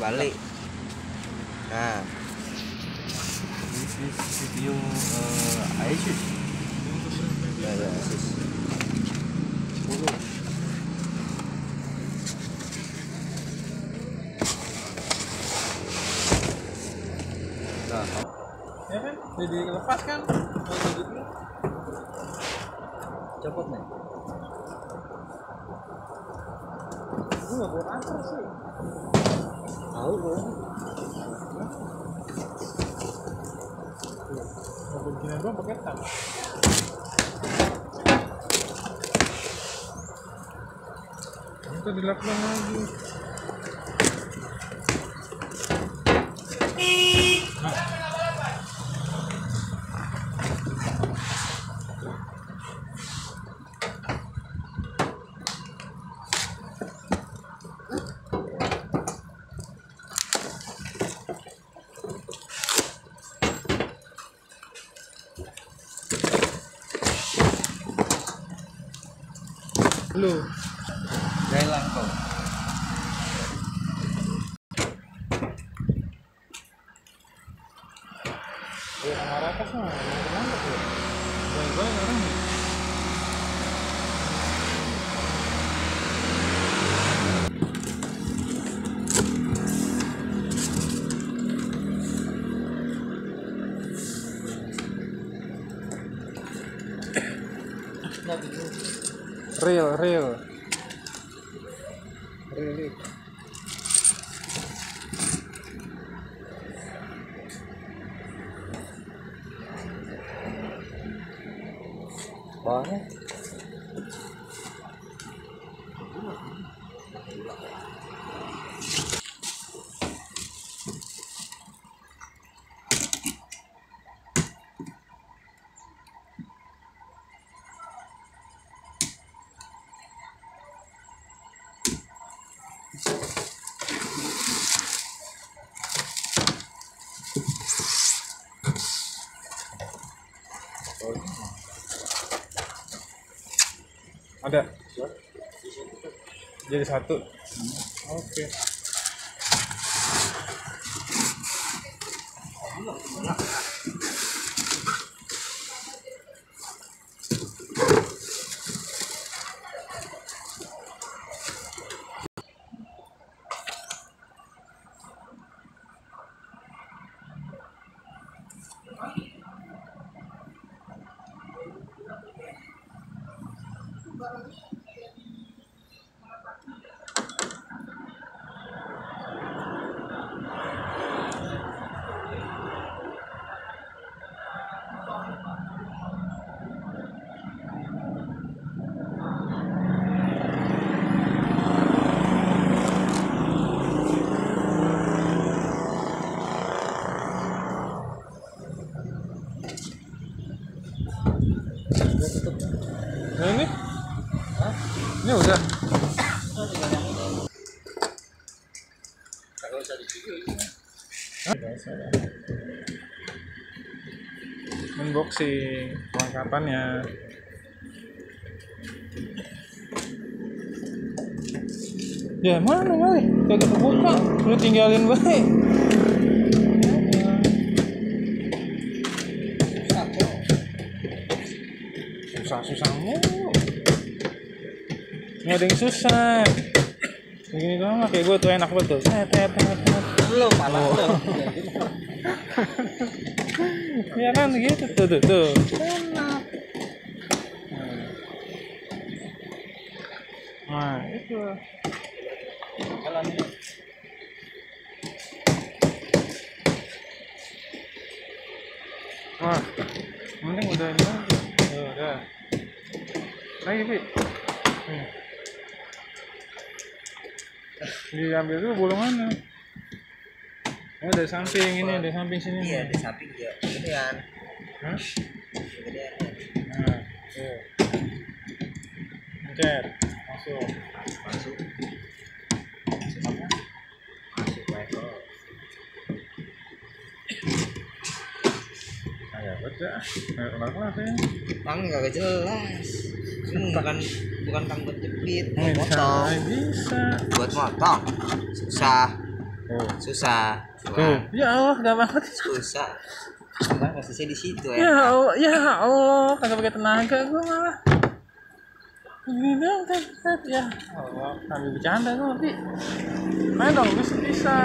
balik nah CPU uh, Asus ya ya Asus 10 nah ya kan jadi lepas kan copot nih gue gak bawa sih tahu gue begini doang pakai tang itu lagi lu. Gaya langkau real real real real jadi satu. Oke. nah unboxing perlengkapannya ya mana kali kagak terbuka. Lu tinggalin baik susah susah mulu. Nggak ada yang susah. Begini doang kayak gue tuh enak betul. Tet tet tet tet. lu malah Oh. ya kan gitu tuh tuh tuh. Enak nah itu. Jalan wah mending udah ini Tuh, udah. Lagi Nih. diambil dulu bolongannya oh dari samping ini dari samping sini iya di samping dia gedean Hah? gedean Nah, tuh. Pencet. Masuk. masuk masuk apa masuk level Agak beda. Agak kelar-kelar ya. tang nggak jelas ini bukan bukan tang buat jepit buat motong bisa. buat motong susah Tuh. susah Tuh. Ya Allah, gak banget. susah Cuma posisi di situ Ya ya Allah, ya Allah, kagak pakai tenaga gue malah. Ini dong, ya Allah, sambil bercanda gue tapi. Main dong, bisa bisa.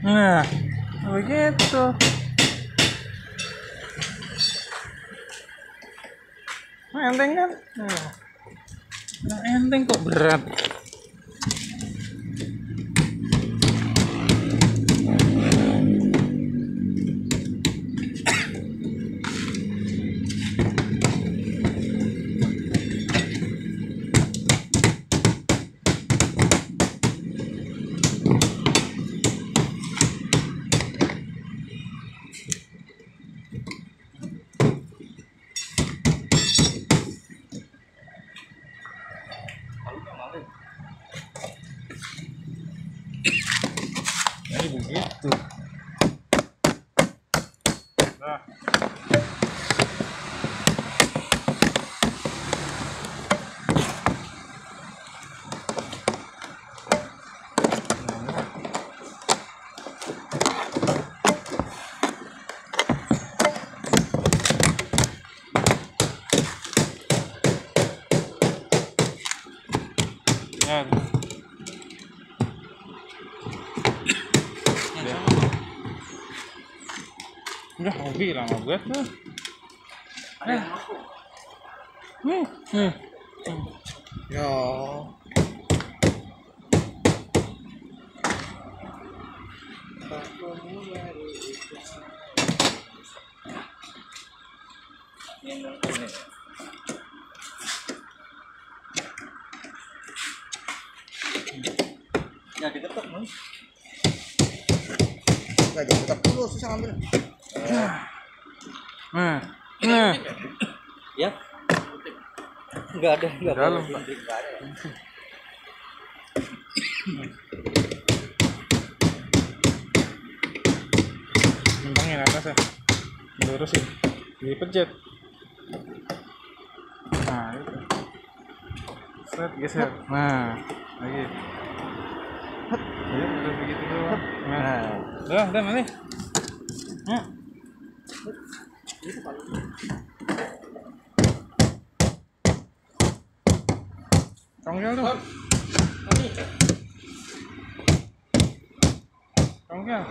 Nah, begitu. Nah, enteng kan? Nah, nah enteng kok berat. Lama tuh. Eh. Hmm, hmm. yo Ya diketok nggak jadi tetap dulu susah ngambil Nah, nah. Ya. Enggak ada, enggak ada. Dalam, Pak. nggak ada ya atas ya. Lurusin. Dipencet. Nah, itu. Set, geser. Nah, lagi. Ya, udah begitu doang. Nah, udah, udah, mana? Nah. Tongkel tuh. Tongkel.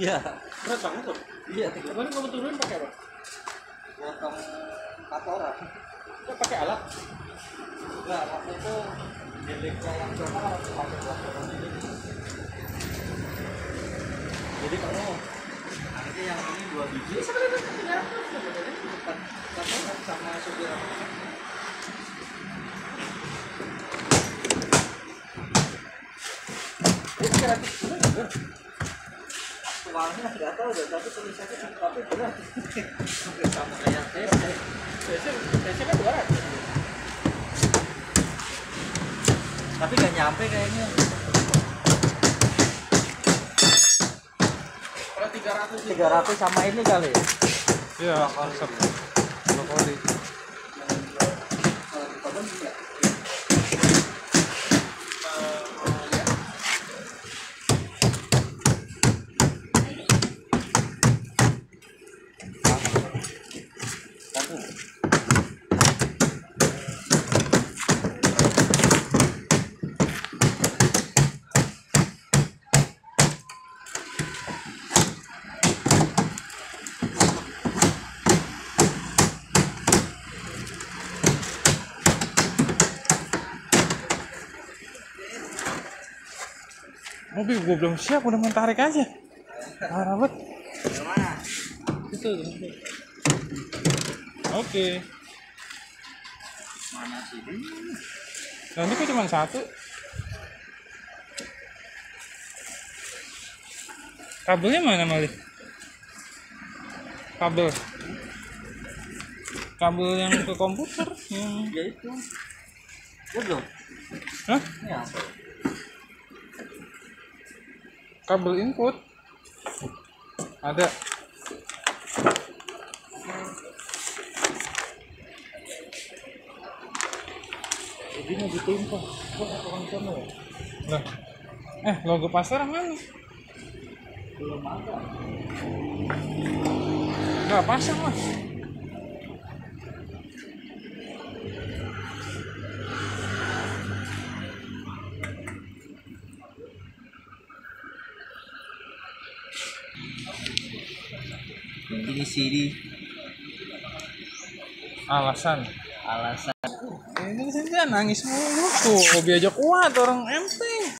Iya. berat banget tuh Iya, tiga. kemarin kamu turun pakai apa Potong empat orang. Nggak pakai alat Enggak, waktu itu deliknya yang sana harus pakai potong ini. Jadi kamu akhirnya yang ini dua biji. sebenarnya Empat empat orang sama supir aku. Ini gratis juga Uangnya nggak tahu deh, tapi tulisannya tapi berat. sama kayak biasanya kan dua ratus Tapi nggak nyampe kayaknya. Kalau tiga ratus Tiga ratus sama ini kali. Iya, konsep. Brokoli. Mobil gue belum siap, udah main tarik aja. Parah banget. Itu. Oke. Mana sih? Nanti kok cuma satu. Kabelnya mana Mali? Kabel. Kabel yang ke komputer. Yang... Ya itu. Belum. Hah? Ini apa? kabel input. Ada. Jadinya ditimpah kok orang sana ya? Lah. Eh logo pasar mana? Belum ada. Nggak pasang mas. Sini Alasan. alasan Ini kan dia nangis mulu tuh, hobi aja kuat orang enteng.